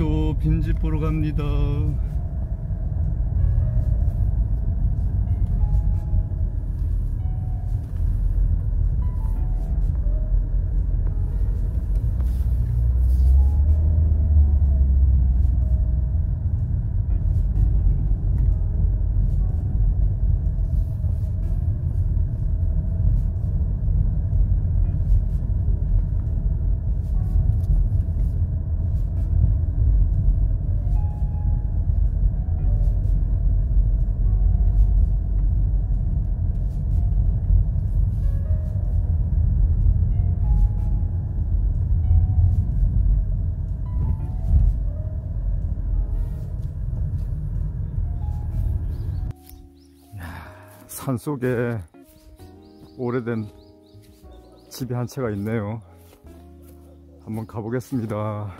우리도 빈집 보러 갑니다 산속에 오래된 집이 한 채가 있네요. 한번 가보겠습니다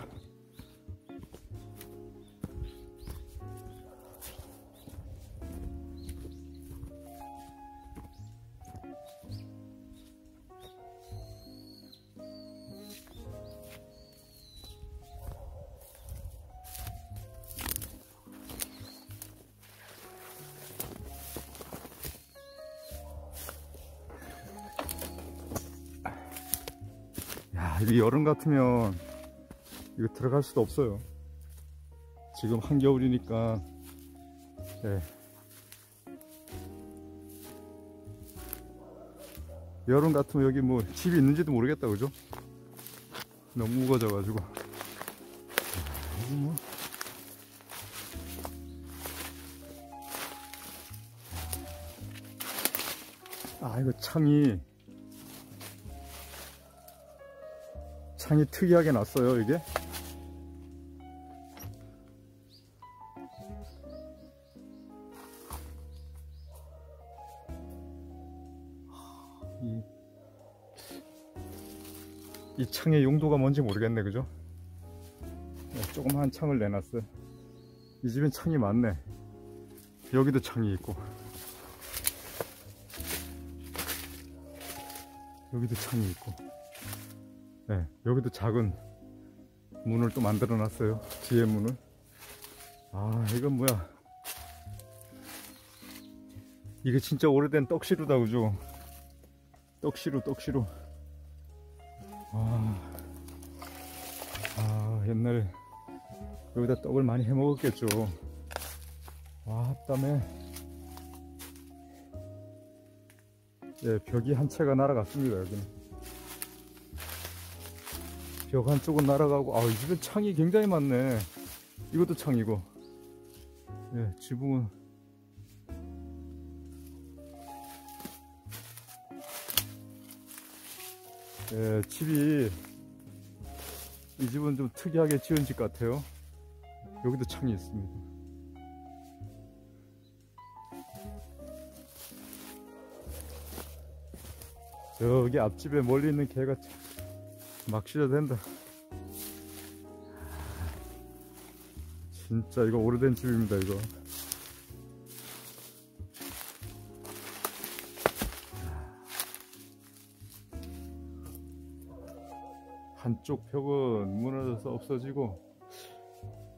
이거 여름 같으면 이거 들어갈 수도 없어요. 지금 한겨울이니까 네. 여름 같으면 여기 뭐 집이 있는지도 모르겠다 그죠? 너무 우거져 가지고. 여기 뭐. 아 이거 창이 창이 특이하게 났어요 이게? 이, 이 창의 용도가 뭔지 모르겠네 그죠? 네, 조그만 창을 내놨어요 이 집엔 창이 많네. 여기도 창이 있고. 여기도 창이 있고 네, 여기도 작은 문을 또 만들어 놨어요. 뒤에 문을. 아 이건 뭐야? 이게 진짜 오래된 떡시루다 그죠? 떡시루 떡시루. 아, 아 옛날에 여기다 떡을 많이 해 먹었겠죠. 와 땀에 예, 벽이 한 채가 날아갔습니다 여기는 벽 한쪽은 날아가고 아 이 집엔 창이 굉장히 많네. 이것도 창이고. 예 지붕은. 예 집이 이 집은 좀 특이하게 지은 집 같아요. 여기도 창이 있습니다. 저기 앞집에 멀리 있는 개가 막 시작된다. 진짜 이거 오래된 집입니다 이거. 한쪽 벽은 무너져서 없어지고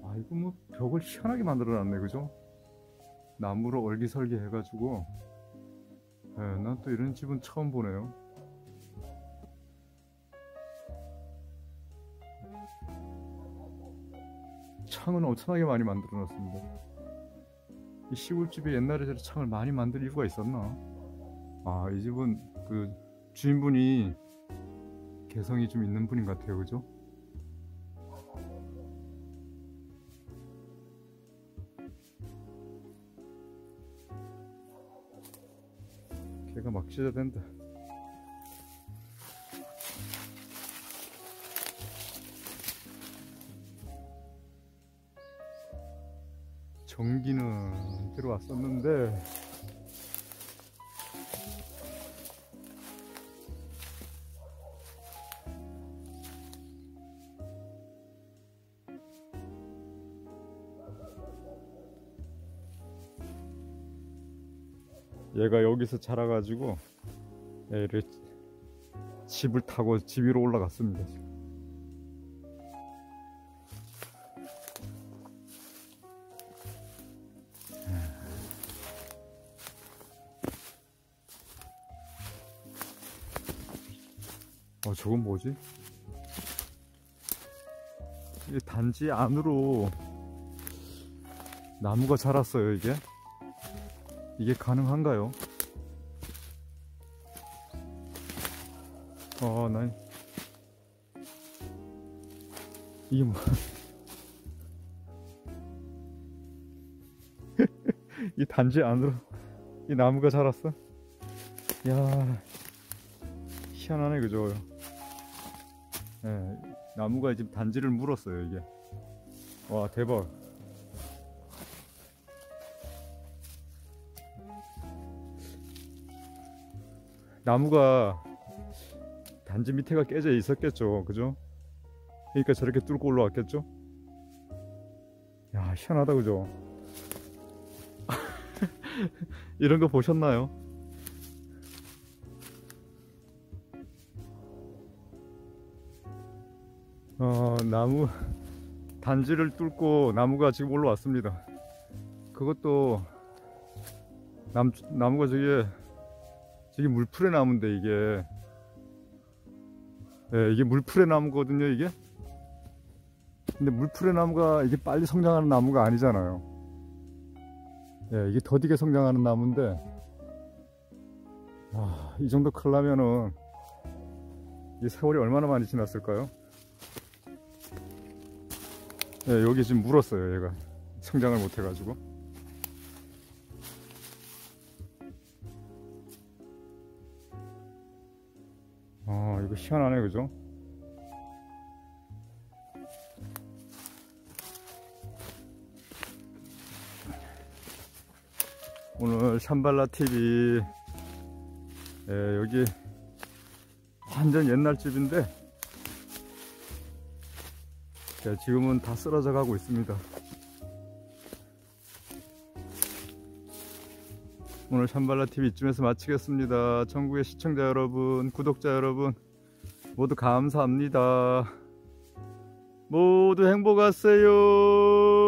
아 이거 뭐 벽을 희한하게 만들어 놨네 그죠? 나무로 얼기설기 해가지고 예, 난또 이런 집은 처음 보네요 창은 엄청나게 많이 만들어 놨습니다. 이 시골집에 옛날에 저렇게 창을 많이 만들 이유가 있었나? 아 이 집은 그 주인분이 개성이 좀 있는 분인 것 같아요. 그죠? 개가 막 찢어댄다 전기는 들어왔었는데 얘가 여기서 자라가지고 얘를 집을 타고 집 위로 올라갔습니다 지금. 어, 저건 뭐지? 이 단지 안으로 나무가 자랐어요, 이게. 이게 가능한가요? 어, 난 이게 뭐? 이 단지 안으로 이 나무가 자랐어? 야 희한하네 그죠? 예, 나무가 지금 단지를 물었어요 이게. 와 대박. 나무가 단지 밑에가 깨져 있었겠죠, 그죠? 그러니까 저렇게 뚫고 올라왔겠죠? 야 희한하다 그죠? 이런 거 보셨나요? 어, 나무 단지를 뚫고 나무가 지금 올라왔습니다. 그것도 남, 나무가 저게 저게 물풀의 나무인데 이게 예, 이게 물풀의 나무거든요 이게 근데 물풀의 나무가 이게 빨리 성장하는 나무가 아니잖아요 예, 이게 더디게 성장하는 나무인데 아, 이 정도 클라면은 이 세월이 얼마나 많이 지났을까요? 예, 여기 지금 물었어요 얘가. 성장을 못 해가지고. 아 이거 희한하네 그죠? 오늘 샴발라 TV 예, 여기 완전 옛날 집인데 예, 지금은 다 쓰러져 가고 있습니다. 오늘 샴발라 TV 이쯤에서 마치겠습니다. 전국의 시청자 여러분 구독자 여러분 모두 감사합니다. 모두 행복하세요